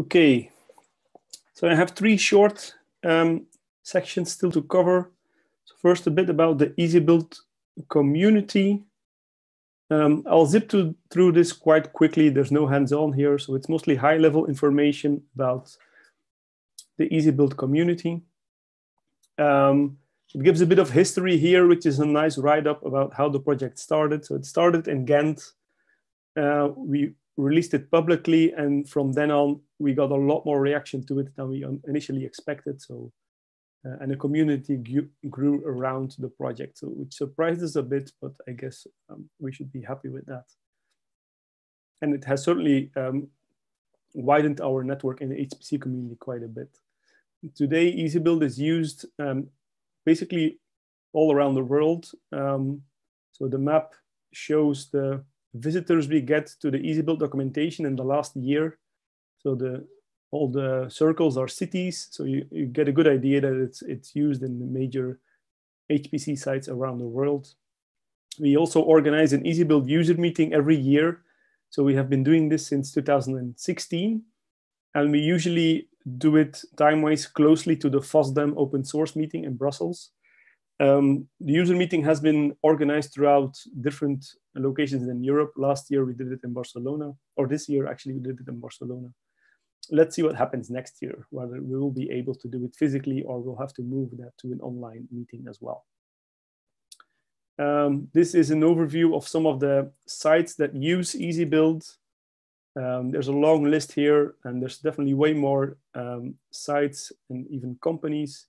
Okay, so I have three short um, sections still to cover. So first, a bit about the EasyBuild community. Um, I'll zip to, through this quite quickly. There's no hands-on here, so it's mostly high-level information about the EasyBuild community. Um, it gives a bit of history here, which is a nice write-up about how the project started. So it started in Ghent. Uh, we released it publicly, and from then on, we got a lot more reaction to it than we initially expected. So, uh, and the community grew around the project, so which surprised us a bit, but I guess um, we should be happy with that. And it has certainly um, widened our network in the HPC community quite a bit. Today, EasyBuild is used um, basically all around the world. Um, so the map shows the visitors we get to the EasyBuild documentation in the last year. So the all the circles are cities, so you, you get a good idea that it's, it's used in the major HPC sites around the world. We also organize an EasyBuild user meeting every year. So we have been doing this since 2016. And we usually do it time-wise closely to the FOSDEM open source meeting in Brussels. Um, the user meeting has been organized throughout different locations in Europe. Last year we did it in Barcelona, or this year actually we did it in Barcelona. Let's see what happens next year, whether we will be able to do it physically or we'll have to move that to an online meeting as well. Um, this is an overview of some of the sites that use EasyBuild. Um, there's a long list here, and there's definitely way more um, sites and even companies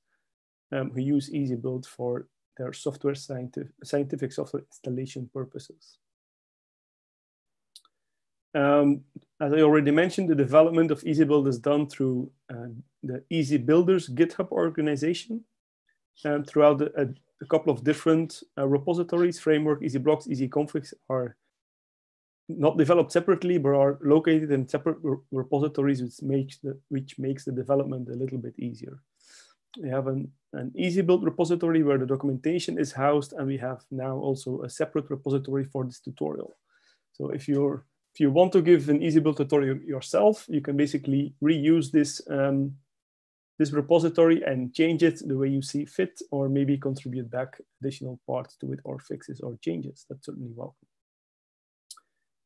um, who use EasyBuild for their software scientific, scientific software installation purposes. Um, as I already mentioned, the development of EasyBuild is done through uh, the EasyBuilders GitHub organization throughout the, a, a, couple of different uh, repositories, framework, EasyBlocks, EasyConfigs are not developed separately, but are located in separate repositories, which makes, the, which makes the development a little bit easier. We have an, an EasyBuild repository where the documentation is housed, and we have now also a separate repository for this tutorial. So if you're if you want to give an EasyBuild tutorial yourself, you can basically reuse this um, this repository and change it the way you see fit, or maybe contribute back additional parts to it or fixes or changes. That's certainly welcome.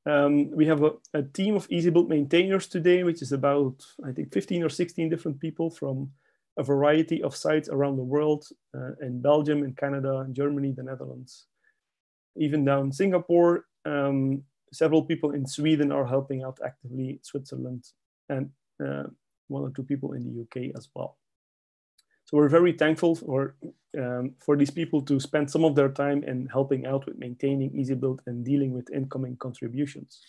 Um, we have a, a, team of EasyBuild maintainers today, which is about, I think, 15 or 16 different people from a variety of sites around the world, uh, in Belgium, in Canada, Germany, the Netherlands, even down Singapore. Um, several people in Sweden are helping out actively, Switzerland, and uh, one or two people in the UK as well. So we're very thankful for, um, for these people to spend some of their time in helping out with maintaining EasyBuild and dealing with incoming contributions.